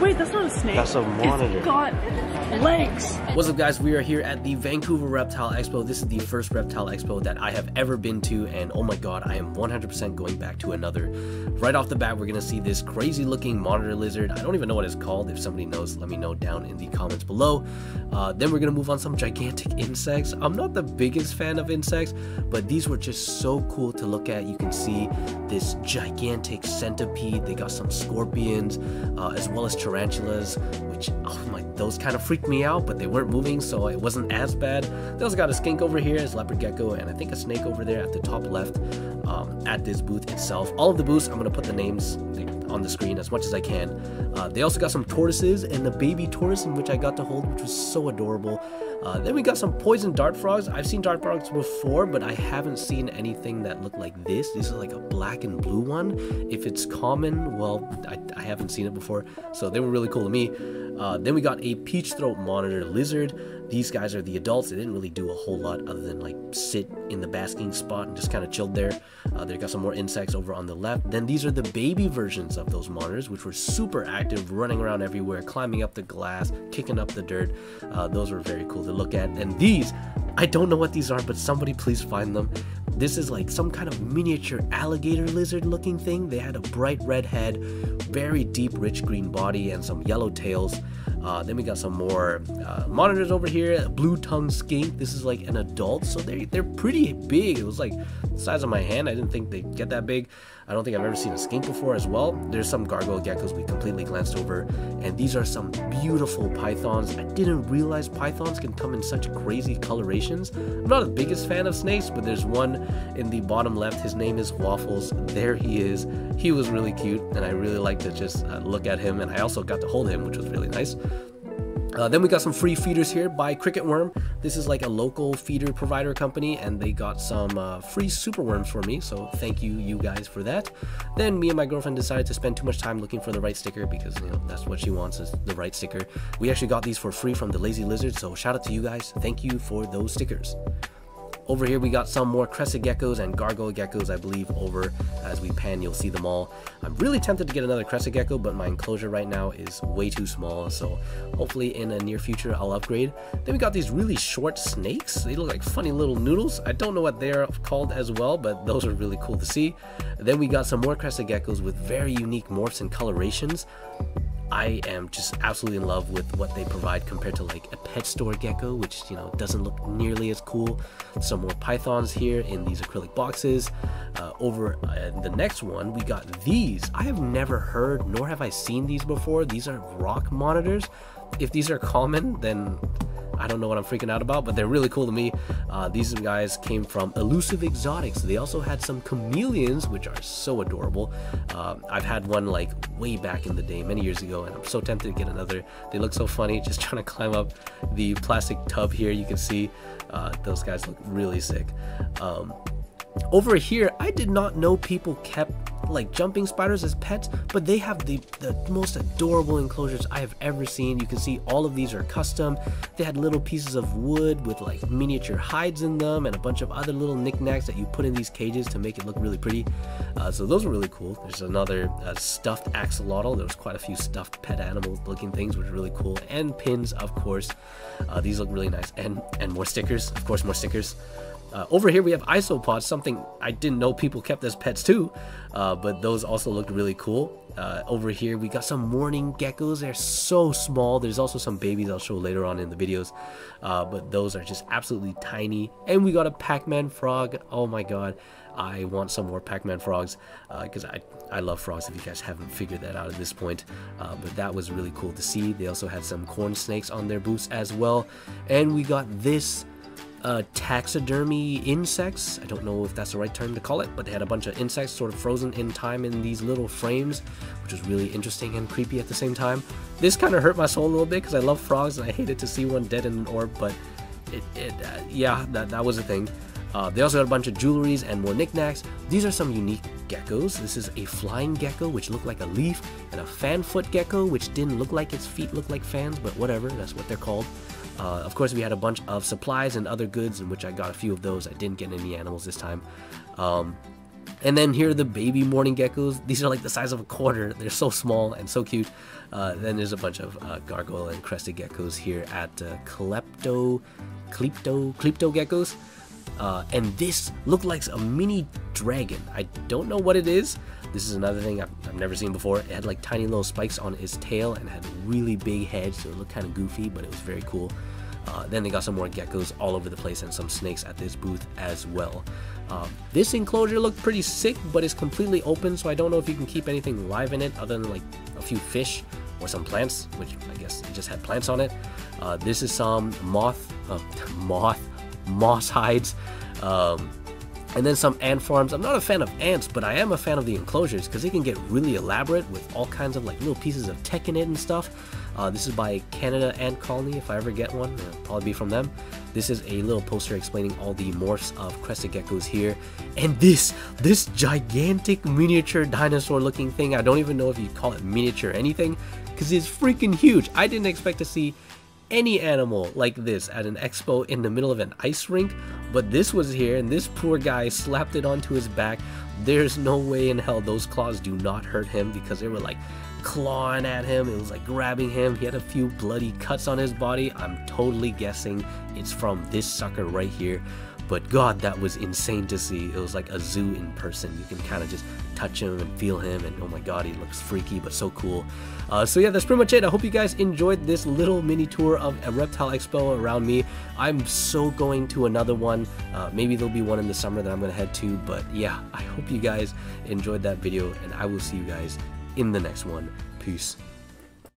Wait, that's not a snake. That's a monitor. It's got legs. What's up guys, we are here at the Vancouver Reptile Expo. This is the first Reptile Expo that I have ever been to and oh my god, I am 100% going back to another. Right off the bat, we're gonna see this crazy looking monitor lizard. I don't even know what it's called. If somebody knows, let me know down in the comments below. Uh, then we're gonna move on some gigantic insects. I'm not the biggest fan of insects, but these were just so cool to look at. You can see this gigantic centipede. They got some scorpions, uh, as well as tarantulas, which, oh my, those kind of freaked me out, but they weren't moving, so it wasn't as bad. They also got a skink over here, as leopard gecko, and I think a snake over there at the top left um, at this booth itself. All of the booths, I'm going to put the names on the screen as much as I can. Uh, they also got some tortoises and the baby tortoise in which I got to hold, which was so adorable. Uh, then we got some poison dart frogs. I've seen dart frogs before, but I haven't seen anything that looked like this. This is like a black and blue one. If it's common, well, I, I haven't seen it before, so they were really cool to me. Uh, then we got a peach throat monitor lizard. These guys are the adults. They didn't really do a whole lot other than like sit in the basking spot and just kind of chilled there. Uh, they got some more insects over on the left. Then these are the baby versions of those monitors, which were super active, running around everywhere, climbing up the glass, kicking up the dirt. Uh, those were very cool to look at. And these, I don't know what these are, but somebody please find them. This is like some kind of miniature alligator lizard looking thing. They had a bright red head, very deep, rich green body, and some yellow tails. Uh, then we got some more uh, monitors over here. Blue tongue skink. This is like an adult, so they they're pretty big. It was like the size of my hand. I didn't think they'd get that big. I don't think I've ever seen a skink before as well. There's some gargoyle geckos we completely glanced over, and these are some beautiful pythons. I didn't realize pythons can come in such crazy colorations. I'm not the biggest fan of snakes, but there's one in the bottom left. His name is Waffles. There he is. He was really cute, and I really liked to just uh, look at him, and I also got to hold him, which was really nice. Uh, then we got some free feeders here by Cricket Worm. This is like a local feeder provider company, and they got some uh, free super worms for me. So thank you, you guys, for that. Then me and my girlfriend decided to spend too much time looking for the right sticker because you know that's what she wants is the right sticker. We actually got these for free from the Lazy Lizard, so shout out to you guys. Thank you for those stickers. Over here, we got some more crested geckos and gargoyle geckos, I believe, over as we pan, you'll see them all. I'm really tempted to get another crested gecko, but my enclosure right now is way too small, so hopefully in a near future I'll upgrade. Then we got these really short snakes. They look like funny little noodles. I don't know what they're called as well, but those are really cool to see. Then we got some more crested geckos with very unique morphs and colorations. I am just absolutely in love with what they provide compared to like a pet store gecko, which you know doesn't look nearly as cool. Some more pythons here in these acrylic boxes. Uh, over uh, the next one, we got these. I have never heard nor have I seen these before. These are rock monitors. If these are common, then I don't know what I'm freaking out about, but they're really cool to me. Uh, these guys came from Elusive Exotics. They also had some chameleons, which are so adorable. Uh, I've had one like way back in the day, many years ago, and I'm so tempted to get another. They look so funny, just trying to climb up the plastic tub here. You can see uh, those guys look really sick. Um, over here, I did not know people kept like jumping spiders as pets, but they have the, the most adorable enclosures I have ever seen. You can see all of these are custom. They had little pieces of wood with like miniature hides in them and a bunch of other little knickknacks that you put in these cages to make it look really pretty. Uh, so those were really cool. There's another uh, stuffed axolotl. There was quite a few stuffed pet animal looking things, which are really cool. And pins, of course. Uh, these look really nice. And, and more stickers, of course, more stickers. Uh, over here we have isopods, something I didn't know people kept as pets too, uh, but those also looked really cool. Uh, over here we got some mourning geckos, they're so small. There's also some babies I'll show later on in the videos, uh, but those are just absolutely tiny. And we got a Pac-Man frog, oh my god. I want some more Pac-Man frogs because uh, I, I love frogs if you guys haven't figured that out at this point. Uh, but that was really cool to see. They also had some corn snakes on their boots as well. And we got this uh, taxidermy insects. I don't know if that's the right term to call it, but they had a bunch of insects sort of frozen in time in these little frames, which was really interesting and creepy at the same time. This kind of hurt my soul a little bit because I love frogs and I hated to see one dead in an orb, but it, it uh, yeah, that, that was a thing. Uh, they also had a bunch of jewelries and more knickknacks. These are some unique geckos. This is a flying gecko, which looked like a leaf, and a fan foot gecko, which didn't look like its feet looked like fans, but whatever, that's what they're called. Uh, of course, we had a bunch of supplies and other goods, in which I got a few of those. I didn't get any animals this time. Um, And then here are the baby mourning geckos. These are like the size of a quarter. They're so small and so cute. Uh, then there's a bunch of uh, gargoyle and crested geckos here at uh, Klepto, Klepto, Klepto geckos. Uh, and this looked like a mini dragon. I don't know what it is. This is another thing I've, I've, never seen before. It had like tiny little spikes on its tail and had a really big head, so it looked kind of goofy, but it was very cool. Uh, then they got some more geckos all over the place and some snakes at this booth as well. Um, this enclosure looked pretty sick, but it's completely open, so I don't know if you can keep anything live in it other than like a few fish or some plants, which I guess it just had plants on it. Uh, this is some moth, uh, moth, moss hides. Um, and then some ant farms. I'm not a fan of ants, but I am a fan of the enclosures because they can get really elaborate with all kinds of like little pieces of tech in it and stuff. Uh, this is by Canada Ant Colony. If I ever get one, it'll probably be from them. This is a little poster explaining all the morphs of crested geckos here. And this, this gigantic miniature dinosaur looking thing, I don't even know if you call it miniature anything, because it's freaking huge. I didn't expect to see any animal like this at an expo in the middle of an ice rink, but this was here and this poor guy slapped it onto his back. There's no way in hell those claws do not hurt him because they were like clawing at him. It was like grabbing him. He had a few bloody cuts on his body. I'm totally guessing it's from this sucker right here. But God, that was insane to see. It was like a zoo in person. You can kind of just touch him and feel him, and oh my God, he looks freaky but so cool. Uh, so yeah, that's pretty much it. I hope you guys enjoyed this little mini tour of a reptile expo around me. I'm so going to another one. Uh, maybe there'll be one in the summer that I'm gonna head to. But yeah, I hope you guys enjoyed that video, and I will see you guys in the next one. Peace.